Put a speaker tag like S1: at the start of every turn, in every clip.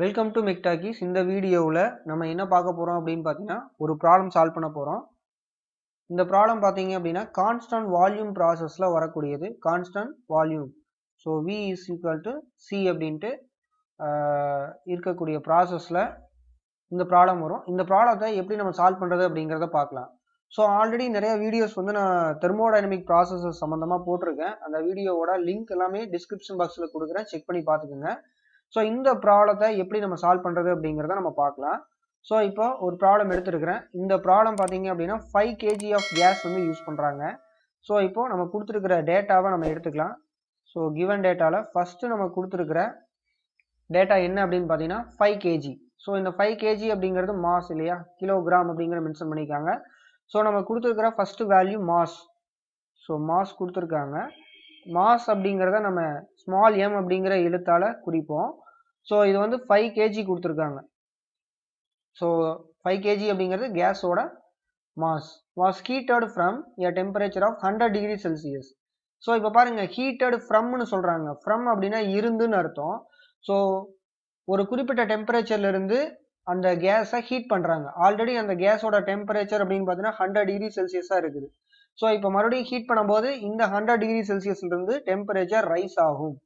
S1: Welcome to மெக்டாக்கிஸ் இந்த வீடியோவில் நம்ம என்ன பார்க்க போகிறோம் அப்படின்னு பார்த்தீங்கன்னா ஒரு ப்ராப்ளம் சால்வ் பண்ண போகிறோம் இந்த ப்ராப்ளம் பார்த்தீங்க அப்படின்னா கான்ஸ்டன்ட் வால்யூம் ப்ராசஸில் வரக்கூடியது. Constant volume so V is equal to C அப்படின்ட்டு இருக்கக்கூடிய ப்ராசஸில் இந்த ப்ராப்ளம் வரும். இந்த ப்ராப்ளத்தை எப்படி நம்ம சால்வ் பண்ணுறது அப்படிங்கிறத பார்க்கலாம். ஸோ ஆல்ரெடி நிறைய வீடியோஸ் வந்து நான் தெர்மோடைனமிக் ப்ராசஸஸ் சம்மந்தமாக போட்டிருக்கேன். அந்த வீடியோவோட லிங்க் எல்லாமே டிஸ்கிரிப்ஷன் பாக்ஸில் கொடுக்குறேன். செக் பண்ணி பார்த்துக்குங்க. ஸோ இந்த ப்ராப்ளத்தை எப்படி நம்ம சால்வ் பண்ணுறது அப்படிங்கிறத நம்ம பார்க்கலாம். ஸோ இப்போ ஒரு ப்ராப்ளம் எடுத்துருக்கிறேன். இந்த ப்ராப்ளம் பார்த்தீங்க அப்படின்னா ஃபைவ் கேஜி ஆஃப் கேஸ் வந்து யூஸ் பண்ணுறாங்க ஸோ இப்போ நம்ம கொடுத்துருக்கிற டேட்டாவை நம்ம எடுத்துக்கலாம். ஸோ கிவன் டேட்டாவில் ஃபஸ்ட்டு நம்ம கொடுத்துருக்கிற டேட்டா என்ன அப்படின்னு பார்த்தீங்கன்னா ஃபைவ் கேஜி ஸோ இந்த ஃபைவ் கேஜி அப்படிங்கிறது மாஸ் இல்லையா? கிலோகிராம் அப்படிங்கிற மென்ஷன் பண்ணியிருக்காங்க. ஸோ நம்ம கொடுத்துருக்கிற first value mass so mass கொடுத்துருக்காங்க. மாஸ் அப்படிங்கிறத நம்ம ஸ்மால் எம் அப்படிங்கிற எழுத்தால் குறிப்போம். ஸோ இது வந்து ஃபைவ் கேஜி கொடுத்துருக்காங்க. ஸோ ஃபைவ் கேஜி அப்படிங்கிறது கேஸோட mass was heated from a temperature of hundred degree Celsius so இப்போ பாருங்க ஹீட்டட் ஃப்ரம்னு சொல்கிறாங்க ஃப்ரம் அப்படின்னா இருந்துன்னு அர்த்தம். ஸோ ஒரு குறிப்பிட்ட டெம்பரேச்சர்லேருந்து அந்த கேஸை ஹீட் பண்ணுறாங்க ஆல்ரெடி அந்த கேஸோட டெம்பரேச்சர் அப்படின்னு பார்த்தீங்கன்னா ஹண்ட்ரட் டிகிரி செல்சியஸாக இருக்குது. ஸோ இப்போ மறுபடியும் ஹீட் பண்ணும்போது இந்த ஹண்ட்ரட் டிகிரி செல்சியஸ்லேருந்து டெம்பரேச்சர் ரைஸ் ஆகும்.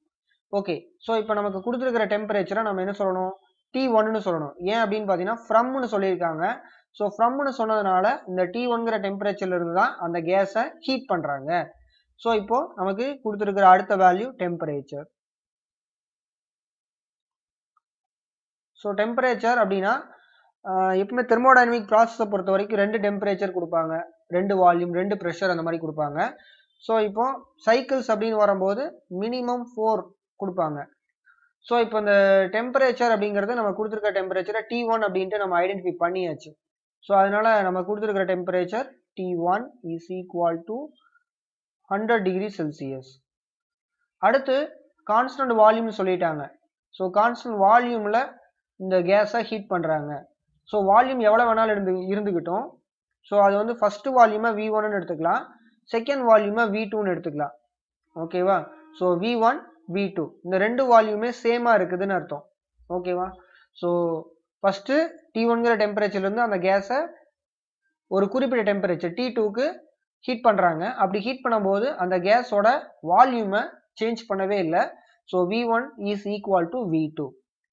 S1: ஓகே ஸோ இப்போ நமக்கு கொடுத்துருக்கிற டெம்பரேச்சரை நம்ம என்ன சொல்லணும்? டி ஒன்னு சொல்லணும். ஏன் அப்படின்னு பார்த்தீங்கன்னா ஃப்ரம்னு சொல்லியிருக்காங்க. ஸோ ஃப்ரம்னு சொன்னதுனால இந்த டி ஒன்கிற டெம்பரேச்சர்லேருந்து தான் அந்த கேஸை ஹீட் பண்ணுறாங்க ஸோ இப்போ நமக்கு கொடுத்துருக்கிற அடுத்த வேல்யூ டெம்பரேச்சர் ஸோ டெம்பரேச்சர் அப்படின்னா எப்பவுமே தெர்மோடைனமிக் ப்ராசஸை பொறுத்த வரைக்கும் ரெண்டு டெம்பரேச்சர் கொடுப்பாங்க. ரெண்டு வால்யூம் ரெண்டு ப்ரெஷர் அந்த மாதிரி கொடுப்பாங்க. ஸோ இப்போ சைக்கிள்ஸ் அப்படின்னு வரும்போது மினிமம் ஃபோர் கொடுப்பாங்க. ஸோ இப்போ இந்த டெம்பரேச்சர் அப்படிங்கிறது நம்ம கொடுத்துருக்க டெம்பரேச்சரை டி ஒன் அப்படின்ட்டு நம்ம ஐடென்டிஃபை பண்ணியாச்சு. ஸோ அதனால நம்ம கொடுத்துருக்கிற temperature T one is equal to hundred degree Celsius அடுத்து கான்ஸ்டன்ட் வால்யூம்னு சொல்லிட்டாங்க. ஸோ கான்ஸ்டன்ட் வால்யூமில் இந்த கேஸை ஹீட் பண்ணுறாங்க ஸோ வால்யூம் எவ்வளோ வேணாலும் இருந்து இருந்துக்கிட்டோம் ஸோ அது வந்து ஃபஸ்ட்டு வால்யூமாக வி ஒன்னு எடுத்துக்கலாம். செகண்ட் வால்யூமாக வி டூன்னு எடுத்துக்கலாம். ஓகேவா so V one V two இந்த ரெண்டு வால்யூமே சேமாக இருக்குதுன்னு அர்த்தம். ஓகேவா ஸோ ஃபஸ்ட்டு டி ஒன்கிற டெம்பரேச்சர்லேருந்து அந்த கேஸை ஒரு குறிப்பிட்ட டெம்பரேச்சர் டி டூக்கு ஹீட் பண்ணுறாங்க அப்படி ஹீட் பண்ணும்போது அந்த கேஸோட வால்யூமை சேஞ்ச் பண்ணவே இல்லை. So V one is equal to V two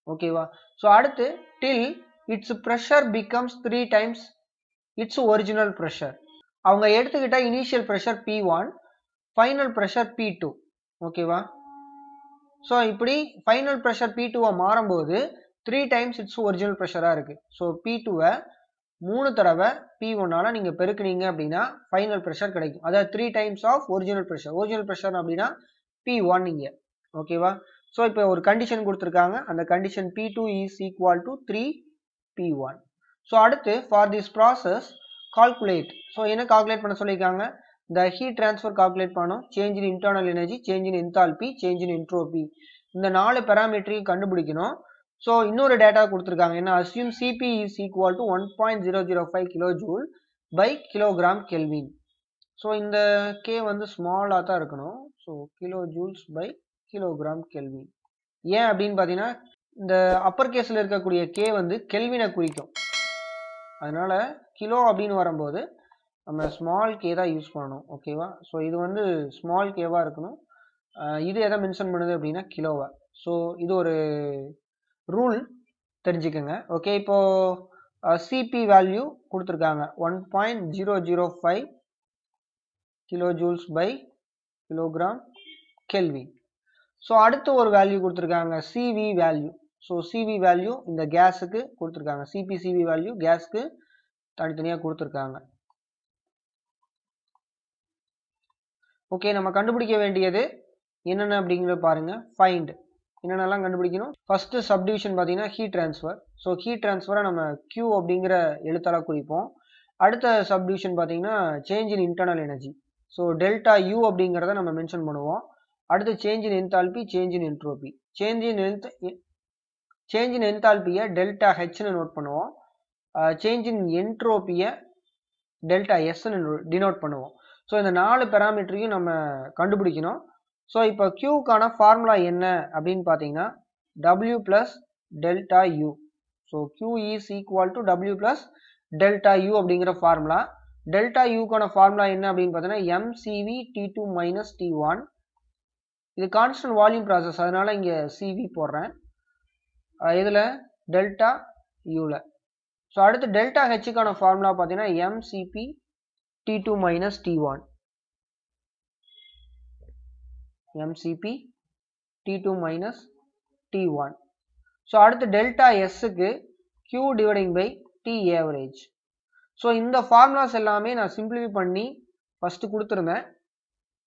S1: ஓகேவா ஸோ அடுத்து till its pressure becomes three times its original pressure அவங்க எடுத்துக்கிட்ட initial pressure P one final pressure P two ஓகேவா ஸோ இப்படி ஃபைனல் ப்ரெஷர் பி டூவை மாறும்போது த்ரீ டைம்ஸ் இட்ஸ் ஒரிஜினல் ப்ரெஷராக இருக்குது ஸோ பி டூவை மூணு தடவை பி ஒன்னால் நீங்கள் பெருக்குனீங்க அப்படின்னா ஃபைனல் ப்ரெஷர் கிடைக்கும். அதாவது three times of original pressure original pressure அப்படின்னா பி ஒன் இங்கே. ஓகேவா ஸோ இப்போ ஒரு கண்டிஷன் கொடுத்துருக்காங்க. அந்த condition P two is equal to three P one so அடுத்து for this process calculate so என்ன கால்குலேட் பண்ண சொல்லியிருக்காங்க? த ஹீட் ட்ரான்ஸ்ஃபர் கால்குலேட் பண்ணும். Change in internal energy change in enthalpy change in entropy இந்த நாலு பேராமீட்டரையும் கண்டுபிடிக்கணும். ஸோ இன்னொரு டேட்டா கொடுத்துருக்காங்க. என்ன? Assume CP is equal to one point zero zero five kilo joule by kilogram kelvin so இந்த K வந்து ஸ்மாலாக தான் இருக்கணும். So kilo joules by kilogram kelvin ஏன் அப்படின்னு பார்த்தீங்கன்னா இந்த அப்பர் கேஸில் இருக்கக்கூடிய கே வந்து கெல்வினை குறிக்கும். அதனால் கிலோ அப்படின்னு வரும்போது நம்ம ஸ்மால் கே தான் யூஸ் பண்ணணும் ஓகேவா ஸோ இது வந்து ஸ்மால் கேவாக இருக்கணும். இது எதை மென்ஷன் பண்ணுது அப்படின்னா கிலோவை ஸோ இது ஒரு ரூல் தெரிஞ்சுக்கோங்க ஓகே இப்போது சிபி வேல்யூ கொடுத்துருக்காங்க. One point zero zero five kilo joules by kilogram kelvin so அடுத்து ஒரு வேல்யூ கொடுத்துருக்காங்க CV value so CV value இந்த கேஸுக்கு கொடுத்துருக்காங்க. சிபி சிவி வேல்யூ கேஸ்க்கு தனித்தனியாக கொடுத்துருக்காங்க. ஓகே நம்ம கண்டுபிடிக்க வேண்டியது என்னென்ன அப்படிங்கிறத பாருங்க. ஃபைண்ட் என்னென்னலாம் கண்டுபிடிக்கணும்? ஃபஸ்ட்டு சப்டிவிஷன் பார்த்தீங்கன்னா ஹீட் ட்ரான்ஸ்ஃபர் ஸோ ஹீட் ட்ரான்ஸ்ஃபரை நம்ம கியூ அப்படிங்கிற எழுத்தாலாக குறிப்போம். அடுத்த சப்டிவிஷன் பார்த்தீங்கன்னா change in internal energy so delta U அப்படிங்கிறத நம்ம மென்ஷன் பண்ணுவோம். அடுத்து change in enthalpy change in entropy change in change in என்தால்பியை delta ஹெச்னு நோட் பண்ணுவோம். சேஞ்ச் இன் என்ட்ரோபியை டெல்டா எஸ்ன்னு டினோட் பண்ணுவோம். ஸோ இந்த நாலு பெராமீட்டரையும் நம்ம கண்டுபிடிக்கணும். ஸோ இப்போ க்யூக்கான ஃபார்முலா என்ன அப்படின்னு பார்த்தீங்கன்னா W plus delta U so Q is equal to W plus delta U அப்படிங்கிற ஃபார்முலா டெல்டா யூக்கான ஃபார்முலா என்ன அப்படின்னு பார்த்தீங்கன்னா MCV T two minus T one இது கான்ஸ்டன்ட் வால்யூம் ப்ராசஸ் அதனால் இங்கே சிவி போடுறேன். இதில் டெல்டா யூவில் ஸோ அடுத்து டெல்டா ஹெச்சுக்கான ஃபார்முலா பார்த்தீங்கன்னா MCP T two minus T one MCP T two minus T one so அடுத்து delta எஸ்ஸுக்கு Q dividing by T average so இந்த ஃபார்முலாஸ் எல்லாமே நான் சிம்பிளிஃபை பண்ணி ஃபஸ்ட்டு கொடுத்துருந்தேன்.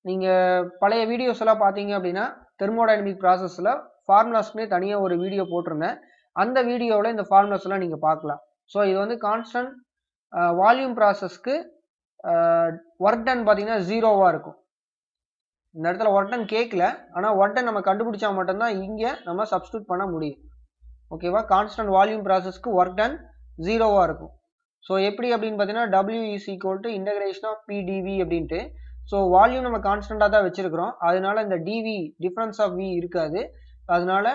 S1: நீங்கள் பழைய வீடியோஸ் எல்லாம் பார்த்தீங்க அப்படின்னா தெர்மோடைனமிக் ப்ராசஸில் ஃபார்முலாஸ்க்குனே தனியாக ஒரு வீடியோ போட்டிருந்தேன். அந்த வீடியோவில் இந்த ஃபார்முலாஸ்லாம் நீங்கள் பார்க்கலாம். ஸோ இது வந்து கான்ஸ்டன்ட் வால்யூம் ப்ராசஸ்க்கு ஒர்க் டன் பார்த்தீங்கன்னா ஜீரோவாக இருக்கும். இந்த இடத்துல ஒர்க் டன் கேட்கல. ஆனால் ஒர்க் டன் நம்ம கண்டுபிடிச்சா மட்டும்தான் இங்கே நம்ம சப்ஸ்டியூட் பண்ண முடியும். ஓகேவா கான்ஸ்டன்ட் வால்யூம் ப்ராசஸ்க்கு ஒர்க் டன் ஜீரோவாக இருக்கும். ஸோ எப்படி அப்படின்னு பார்த்தீங்கன்னா W is equal to integration of P d V அப்படின்ட்டு. ஸோ வால்யூம் நம்ம கான்ஸ்டண்ட்டாக தான் வச்சிருக்கிறோம். அதனால இந்த டிவி டிஃப்ரென்ஸ் ஆஃப் வி இருக்காது. அதனால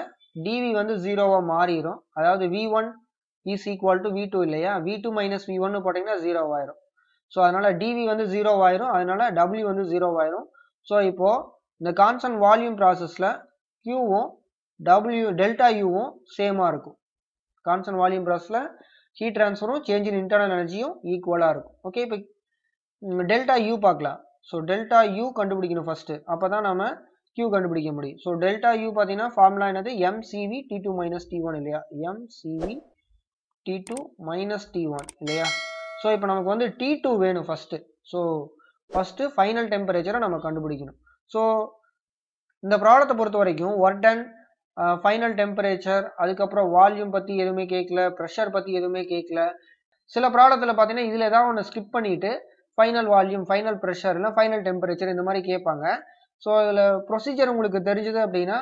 S1: டிவி வந்து ஜீரோவாக மாறிடும் அதாவது V one is equal to V two இல்லையா? வி டூ மைனஸ் வி ஒன்னு போட்டிங்கன்னா ஜீரோவாயிரும் ஸோ அதனால டிவி வந்து ஜீரோவாயிரும் அதனால டபிள்யூ வந்து ஜீரோவாயிரும் ஸோ இப்போது இந்த கான்ஸ்டன்ட் வால்யூம் ப்ராசஸில் கியூவும் டபிள்யூ டெல்டா யூவும் சேமாக இருக்கும். கான்ஸ்டன்ட் வால்யூம் ப்ராசஸில் ஹீட் ட்ரான்ஸ்ஃபரும் சேஞ்ச் இன் இன்டர்னல் எனர்ஜியும் ஈக்குவலாக இருக்கும். ஓகே இப்போ டெல்டா யூ பார்க்கலாம். ஸோ டெல்டா யூ கண்டுபிடிக்கணும் ஃபஸ்ட்டு அப்போ தான் நம்ம கியூ கண்டுபிடிக்க முடியும். ஸோ டெல்டா யூ பார்த்தீங்கன்னா ஃபார்முலா என்னது? MCV T two minus T one இல்லையா? MCV T two minus T one இல்லையா? ஸோ இப்போ நமக்கு வந்து டி டூ வேணும் ஃபஸ்ட்டு ஸோ ஃபஸ்ட்டு ஃபைனல் டெம்பரேச்சரை நம்ம கண்டுபிடிக்கணும். ஸோ இந்த ப்ராடக்ட்டை பொறுத்த வரைக்கும் ஒர்க் டன் ஃபைனல் டெம்பரேச்சர் அதுக்கப்புறம் வால்யூம் பற்றி எதுவுமே கேட்கல ப்ரெஷர் பற்றி எதுவுமே கேட்கல. சில ப்ராடக்ட்டில் பார்த்தீங்கன்னா இதில் ஏதாவது ஒன்று ஸ்கிப் பண்ணிவிட்டு ஃபைனல் வால்யூம் ஃபைனல் ப்ரெஷர் இல்லை ஃபைனல் டெம்பரேச்சர் இந்த மாதிரி கேட்பாங்க. ஸோ அதில் ப்ரொசீஜர் உங்களுக்கு தெரிஞ்சது அப்படின்னா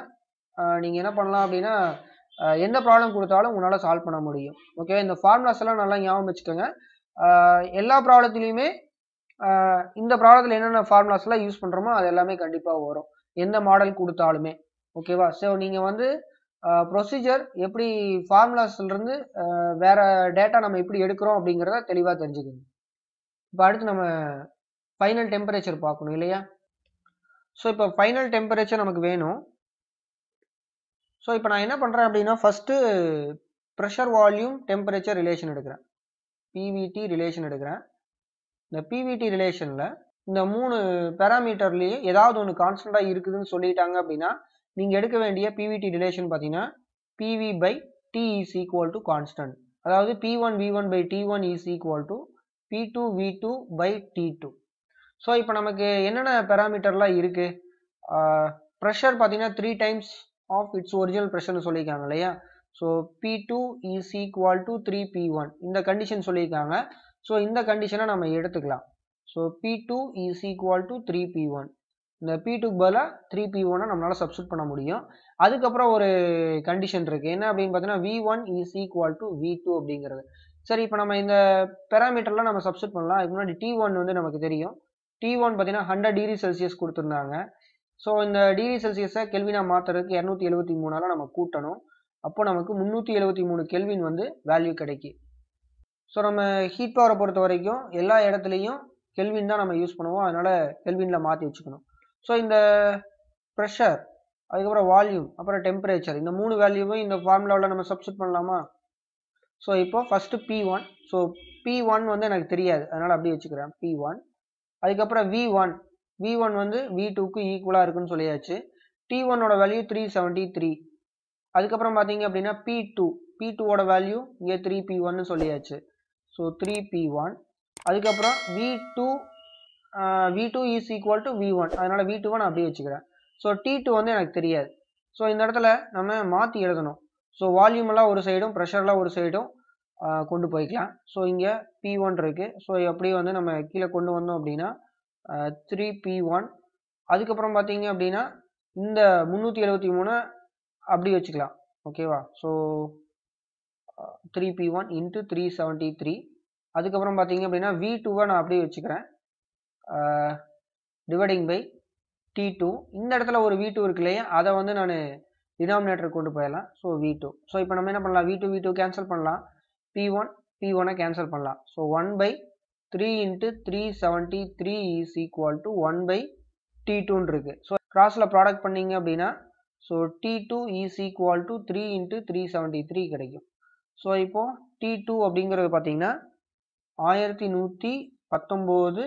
S1: நீங்கள் என்ன பண்ணலாம் அப்படின்னா எந்த ப்ராப்ளம் கொடுத்தாலும் உங்களால் சால்வ் பண்ண முடியும். ஓகே இந்த ஃபார்முலாஸ் எல்லாம் நல்லா ஞாபகம் வச்சுக்கோங்க. எல்லா ப்ராப்ளத்துலேயுமே இந்த ப்ராப்ளத்தில் என்னென்ன ஃபார்முலாஸ்லாம் யூஸ் பண்ணுறோமோ அது எல்லாமே கண்டிப்பாக வரும். எந்த மாடல் கொடுத்தாலுமே. ஓகேவா ஸோ நீங்கள் வந்து ப்ரொசீஜர் எப்படி ஃபார்முலாஸ்லேருந்து வேற டேட்டா நம்ம எப்படி எடுக்கிறோம் அப்படிங்கிறத தெளிவாக தெரிஞ்சுக்கணும் இப்போ அடுத்து நம்ம ஃபைனல் டெம்பரேச்சர் பார்க்கணும் இல்லையா? ஸோ இப்போ ஃபைனல் டெம்பரேச்சர் நமக்கு வேணும். ஸோ இப்போ நான் என்ன பண்ணுறேன் அப்படின்னா first pressure volume temperature relation எடுக்கிறேன். பிவிடி ரிலேஷன் எடுக்கிறேன். இந்த பிவிடி ரிலேஷனில் இந்த மூணு பேராமீட்டர்லேயே ஏதாவது ஒன்று கான்ஸ்டண்ட்டாக இருக்குதுன்னு சொல்லிட்டாங்க அப்படின்னா நீங்கள் எடுக்க வேண்டிய பிவிடி ரிலேஷன் பார்த்தீங்கன்னா PV by T is equal to constant அதாவது P one V one by T one is equal to P two V two by T two so இப்போ நமக்கு என்னென்ன பேராமீட்டர்லாம் இருக்குது ப்ரெஷர் பார்த்தீங்கன்னா three times of its original ப்ரெஷர்னு சொல்லியிருக்காங்க இல்லையா? So P two is equal to three P one இந்த condition சொல்லியிருக்காங்க. ஸோ இந்த கண்டிஷனை நம்ம எடுத்துக்கலாம். So P two is equal to three P one இந்த பி டூக்கு பதிலாக த்ரீ பி ஒன்னை நம்மளால் சப்ஸ்டியூட் பண்ண முடியும். அதுக்கப்புறம் ஒரு கண்டிஷன் இருக்குது என்ன அப்படின்னு பார்த்தீங்கன்னா V one is equal to V two அப்படிங்கிறது. சரி இப்போ நம்ம இந்த பெராமீட்டர்லாம் நம்ம சப்ஸ்டியூட் பண்ணலாம். அதுக்கு முன்னாடி டி ஒன் வந்து நமக்கு தெரியும். டி ஒன் பார்த்தீங்கன்னா ஹண்ட்ரட் டிகிரி செல்சியஸ் கொடுத்துருந்தாங்க. ஸோ இந்த டிகிரி செல்சியஸை கெல்வினா மாற்றுறதுக்கு இரநூத்தி எழுபத்தி மூணால் நம்ம கூட்டணும். அப்போ நமக்கு முந்நூற்றி எழுபத்தி மூணு கெல்வின் வந்து வேல்யூ கிடைக்கும் ஸோ நம்ம ஹீட் பவரை பொறுத்த வரைக்கும் எல்லா இடத்துலையும் கெல்வின் தான் நம்ம யூஸ் பண்ணுவோம். அதனால் கெல்வினில் மாற்றி வச்சுக்கணும். ஸோ இந்த ப்ரெஷர் அதுக்கப்புறம் வால்யூம் அப்புறம் டெம்பரேச்சர் இந்த மூணு வேல்யூவும் இந்த ஃபார்முலாவில் நம்ம சப்ஸ்டியூட் பண்ணலாமா? ஸோ இப்போ first P one so P one வந்து எனக்கு தெரியாது. அதனால் அப்படியே வச்சுக்கிறேன். பி ஒன் அதுக்கப்புறம் வி ஒன் வி ஒன் வந்து வி டூக்கு ஈக்குவலாக இருக்குன்னு சொல்லியாச்சு. டி ஒன்னோட வேல்யூ த்ரீ செவன்ட்டி த்ரீ அதுக்கப்புறம் பார்த்தீங்க அப்படின்னா பி டூ பி டூவோட வேல்யூ இங்கே த்ரீ பி ஒன்னு சொல்லியாச்சு. ஸோ த்ரீ பி ஒன் அதுக்கப்புறம் V two V two is equal to V one அதனால் வி டூவை நான் அப்படியே வச்சுக்கிறேன். ஸோ டி டூ வந்து எனக்கு தெரியாது. ஸோ இந்த இடத்துல நம்ம மாற்றி எழுதணும். ஸோ வால்யூமெல்லாம் ஒரு சைடும் ப்ரெஷர்லாம் ஒரு சைடும் கொண்டு போய்க்கலாம். ஸோ இங்கே பி ஒன் இருக்குது ஸோ அப்படியே வந்து நம்ம கீழே கொண்டு வந்தோம் அப்படின்னா த்ரீ பி ஒன் அதுக்கப்புறம் பார்த்தீங்க அப்படின்னா இந்த முந்நூற்றி எழுபத்தி மூணு அப்படி வச்சுக்கலாம். ஓகேவா so three P one into three seventy three அதுக்கப்புறம் பார்த்தீங்க அப்படின்னா வி டூவை நான் அப்படியே வச்சுக்கிறேன். டிவைடிங் பை டி டூ இந்த இடத்துல ஒரு வி டூ இருக்கு இல்லையா? அதை வந்து நான் டினாமினேட்டர் கொண்டு போயிடலாம். ஸோ வி டூ ஸோ இப்போ நம்ம என்ன பண்ணலாம்? V two V two cancel பண்ணலாம். பி ஒன் பி ஒனை கேன்சல் பண்ணலாம். So one by three into three seventy three is equal to one by T டூன்னு இருக்குது ஸோ கிராஸில் ப்ராடக்ட் பண்ணீங்க அப்படின்னா so T two is equal to three into three seventy three கிடைக்கும். So இப்போது T two அப்படிங்கிறது பார்த்தீங்கன்னா ஆயிரத்தி நூற்றி பத்தொம்போது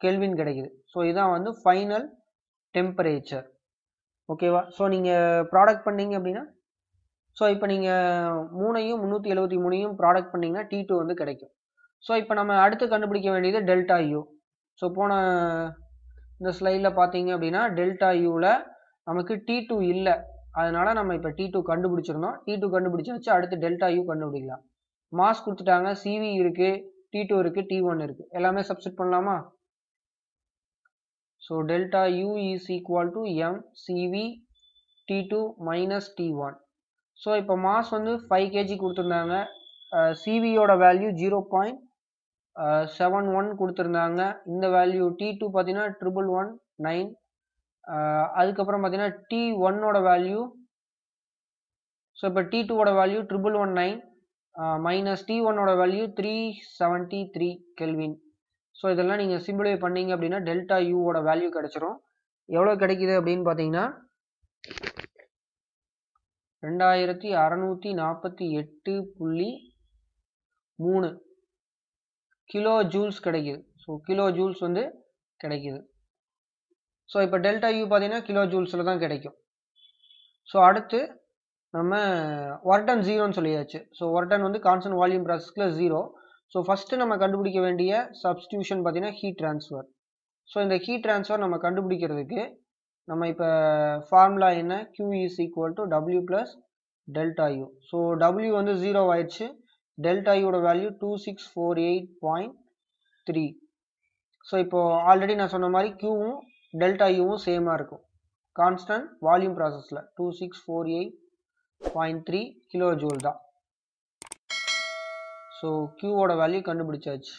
S1: கெல்வின் கிடைக்குது. ஸோ இதான் வந்து ஃபைனல் டெம்பரேச்சர் ஓகேவா ஸோ நீங்கள் ப்ராடக்ட் பண்ணீங்க அப்படின்னா ஸோ இப்போ நீங்கள் மூணையும் முந்நூற்றி எழுபத்தி மூணையும் ப்ராடக்ட் பண்ணிங்கன்னா டி டூ வந்து கிடைக்கும். ஸோ இப்போ நம்ம அடுத்து கண்டுபிடிக்க வேண்டியது டெல்டா யூ ஸோ போன இந்த ஸ்லைடில் பார்த்தீங்க அப்படின்னா டெல்டா யூவில் நமக்கு டி டூ இல்லை. அதனால் நம்ம இப்போ டி டூ கண்டுபிடிச்சிருந்தோம். டி டூ கண்டுபிடிச்சாச்சு. அடுத்து டெல்டா யூ கண்டுபிடிக்கலாம். மாஸ் கொடுத்துட்டாங்க. சிவி இருக்குது டி டூ இருக்குது டி ஒன் இருக்குது எல்லாமே சப்ஸ்டிட் பண்ணலாமா? So delta U is equal to M CV T two minus T one so இப்போ மாஸ் வந்து ஃபைவ் கேஜி கொடுத்துருந்தாங்க. சிவியோட value zero point seven one கொடுத்துருந்தாங்க. இந்த வேல்யூ டி டூ பார்த்தீங்கன்னா ட்ரிபிள் ஒன் நைன் அதுக்கப்புறம் பார்த்தீங்கன்னா டி ஒன்னோட வேல்யூ ஸோ இப்போ டி டூவோட value triple one nine minus T ஒன்னோட value three seventy three kelvin so இதெல்லாம் நீங்கள் சிம்பிளிஃபை பண்ணீங்க அப்படின்னா டெல்டா யூவோட வேல்யூ கிடைச்சிரும். எவ்வளோ கிடைக்குது அப்படின்னு பார்த்தீங்கன்னா ரெண்டாயிரத்தி அறநூற்றி நாற்பத்தி எட்டு புள்ளி மூணு கிலோ ஜூல்ஸ் கிடைக்குது. ஸோ கிலோ ஜூல்ஸ் வந்து கிடைக்குது. ஸோ இப்போ டெல்டா யூ பார்த்தீங்கன்னா கிலோ ஜூல்ஸில் தான் கிடைக்கும். ஸோ அடுத்து நம்ம ஒர்டன் ஜீரோன்னு சொல்லியாச்சு. ஸோ ஒர்டன் வந்து கான்ஸ்டன்ட் வால்யூம் ப்ராசஸ்கில் ஜீரோ ஸோ ஃபஸ்ட்டு நம்ம கண்டுபிடிக்க வேண்டிய சப்ஸ்டியூஷன் பார்த்தீங்கன்னா ஹீட் ட்ரான்ஸ்ஃபர் ஸோ இந்த ஹீட் ட்ரான்ஸ்ஃபர் நம்ம கண்டுபிடிக்கிறதுக்கு நம்ம இப்போ ஃபார்முலா என்ன? Q is equal to W plus delta U so W வந்து ஜீரோ ஆயிடுச்சு. Delta யூட value two six four eight point three so இப்போது ஆல்ரெடி நான் சொன்ன மாதிரி க்யூவும் டெல்டா யூவும் சேமாக இருக்கும். கான்ஸ்டன்ட் வால்யூம் ப்ராசஸில் two six four eight point three kilo joule தான். ஸோ க்யூவோட வேல்யூ கண்டுபிடிச்சாச்சு.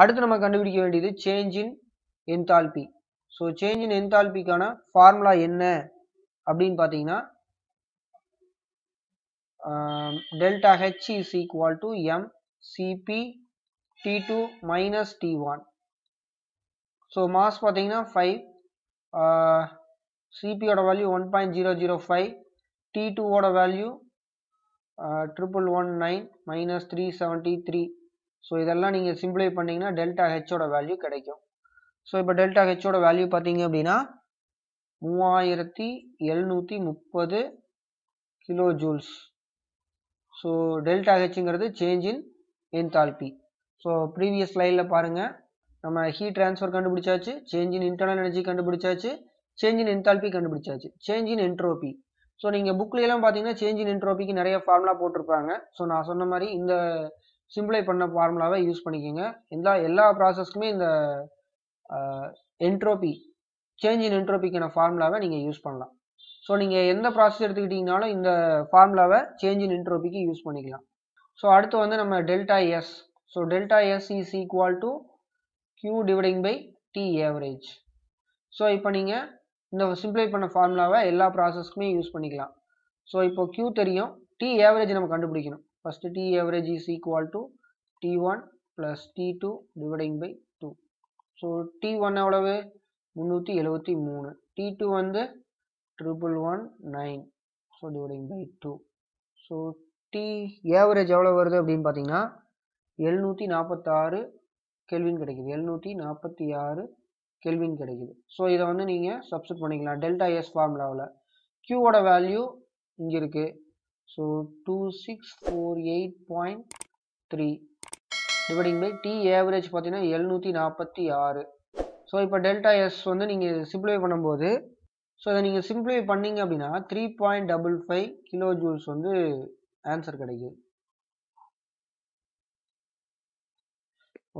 S1: அடுத்து நம்ம கண்டுபிடிக்க வேண்டியது change in enthalpy so change in என்தால்பிக்கான formula என்ன? அப்படின்னு பார்த்தீங்கன்னா delta H is equal to M CP T two minus T one so mass பார்த்தீங்கன்னா five சிபியோட value one point zero zero five T டூவோட value triple one nine minus three seventy three so இதெல்லாம் நீங்கள் simplify பண்ணிங்கன்னா delta ஹெச்சோட value கிடைக்கும். So இப்போ delta ஹெச்சோட value பார்த்தீங்க அப்படின்னா மூவாயிரத்தி எழுநூற்றி முப்பது kilo joules so delta ஹெச்ங்கிறது change in enthalpy so previous ஸ்லைடில் பாருங்கள் நம்ம ஹீட் ட்ரான்ஸ்ஃபர் கண்டுபிடிச்சாச்சு சேஞ்ச் இன் இன்டர்னல் எனர்ஜி கண்டுபிடிச்சாச்சு சேஞ்ச் இன் என்தால்பி கண்டுபிடிச்சாச்சு சேஞ்ச் இன் என்ட்ரோபி ஸோ நீங்கள் புக்லையெல்லாம் பார்த்தீங்கன்னா சேஞ்ச் இன் என்ட்ரோபிக்கு நிறைய ஃபார்முலா போட்டிருப்பாங்க. ஸோ நான் சொன்ன மாதிரி இந்த சிம்பிளை பண்ண ஃபார்முலாவை யூஸ் பண்ணிக்கோங்க. எல்லா எல்லா ப்ராசஸ்க்குமே இந்த என்ட்ரோபி சேஞ்ச் இன் என்ட்ரோபிக்கான ஃபார்முலாவை நீங்கள் யூஸ் பண்ணலாம். ஸோ நீங்கள் எந்த ப்ராசஸ் எடுத்துக்கிட்டிங்கனாலும் இந்த ஃபார்முலாவை சேஞ்ச் இன் என்ட்ரோபிக்கு யூஸ் பண்ணிக்கலாம். ஸோ அடுத்து வந்து நம்ம delta S so delta S is equal to Q dividing by T average so இப்போ நீங்கள் இந்த சிம்பிளை பண்ண ஃபார்முலாவை எல்லா ப்ராசஸ்க்குமே யூஸ் பண்ணிக்கலாம். ஸோ இப்போ கியூ தெரியும். டி ஏவரேஜ் நம்ம கண்டுபிடிக்கணும். First T average is equal to T one plus T two dividing by so T one எவ்வளவு? முந்நூற்றி எழுபத்தி மூணு. டி டூ வந்து triple one nine so dividing by two so T average எவ்வளோ வருது அப்படின்னு பார்த்தீங்கன்னா எழுநூற்றி நாற்பத்தாறு கெல்வின் கிடைக்குது. எழுநூற்றி நாற்பத்தி ஆறு கெல்வின் கிடைக்குது. ஸோ இதை வந்து நீங்கள் சப்ஸ்டிட் பண்ணிக்கலாம். டெல்டா எஸ் ஃபார்முலாவில் கியூவோட வேல்யூ இங்கே இருக்குது so two six four eight point three dividing by T average பார்த்தீங்கன்னா எழுநூற்றி நாற்பத்தி ஆறு. ஸோ இப்போ டெல்டா எஸ் வந்து நீங்கள் சிம்பிளிஃபை பண்ணும்போது ஸோ இதை நீங்கள் சிம்பிளிஃபை பண்ணீங்க அப்படின்னா three point double five kilo joules வந்து ஆன்சர் கிடைக்கும்.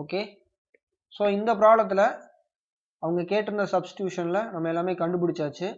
S1: ஓகே ஸோ இந்த ப்ராப்ளத்தில் அவங்க கேட்டிருந்த சப்ஸ்டியூஷனில் நம்ம எல்லாமே கண்டுபிடிச்சாச்சு.